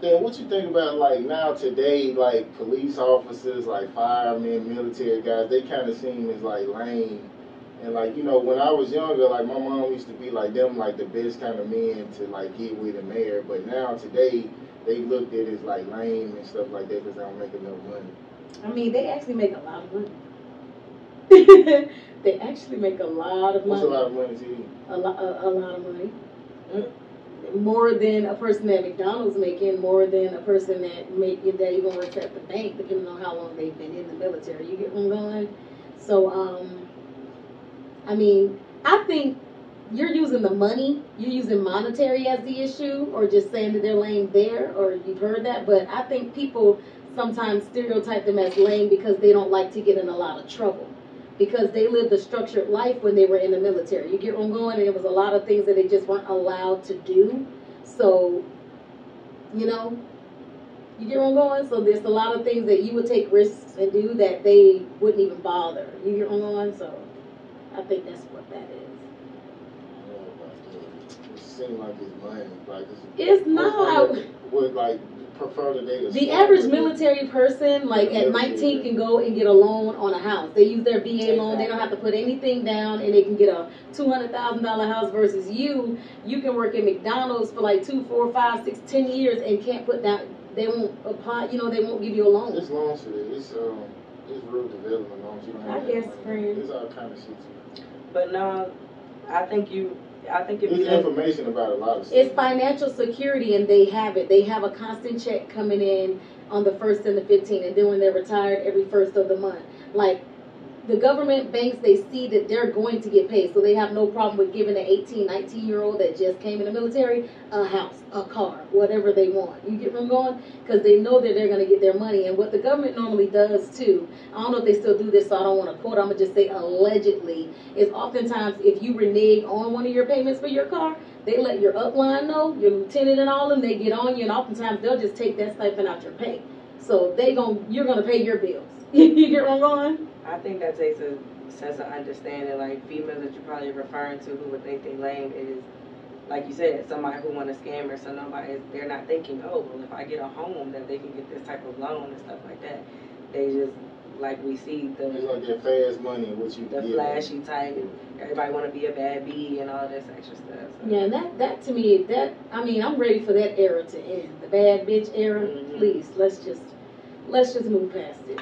then what you think about like now today, like police officers, like firemen, military guys, they kind of seem as like lame. And like you know, when I was younger, like my mom used to be like them, like the best kind of men to like get with and marry. But now today, they looked at as like lame and stuff like that because they don't make enough money. I mean, they actually make a lot of money. they actually make a lot of money. What's a lot of money to you? a lot, a, a lot of money. Mm. More than a person at McDonald's making, more than a person that make that even works at the bank, depending on how long they've been in the military. You get where I'm going? So, um, I mean, I think you're using the money, you're using monetary as the issue, or just saying that they're lame there, or you've heard that. But I think people sometimes stereotype them as lame because they don't like to get in a lot of trouble because they lived a structured life when they were in the military. You get where I'm going? And it was a lot of things that they just weren't allowed to do. So, you know, you get where I'm going? So there's a lot of things that you would take risks and do that they wouldn't even bother. You get where I'm going? So I think that's what that is. I don't know about that. It seems like it's money. Like it's, It's not. Would, would like prefer to date The average would- military person, like at 19, can go and get a loan on a house. They use their VA loan. They don't have to put anything down, and they can get a two hundred thousand dollar house. Versus you, you can work at McDonald's for like two, four, five, six, ten years and can't put down. They won't apply. You know, they won't give you a loan. It's loans for this. It's um, it's rural development loans. You don't have I that guess, friend. It's all kind of shit. But no, I think you. I think if There's information about a lot of stuff. It's financial security, and they have it. They have a constant check coming in on the first and the 15th, and then when they're retired, every first of the month. Like the government banks, they see that they're going to get paid, so they have no problem with giving an 18, 19 year old that just came in the military a house, a car, whatever they want. You get where I'm going? Because they know that they're going to get their money. And what the government normally does too, I don't know if they still do this, so I don't want to quote. I'm gonna just say allegedly is oftentimes if you renege on one of your payments for your car, they let your upline know, your lieutenant and all them, they get on you, and oftentimes they'll just take that stipend out your pay. So they gon' you're gonna pay your bills. you get where I'm going? I think that takes a sense of understanding. Like females that you're probably referring to who would think they lame is, like you said, somebody who want to scam her. So nobody, is, they're not thinking, oh, well, if I get a home, that they can get this type of loan and stuff like that. They just, like we see It's the like that fast money, what you the get. flashy type. Everybody want to be a bad bee and all this extra stuff. So. Yeah, and that that to me, that I mean, I'm ready for that era to end. The bad bitch era. Mhm. Please, let's just let's just move past it.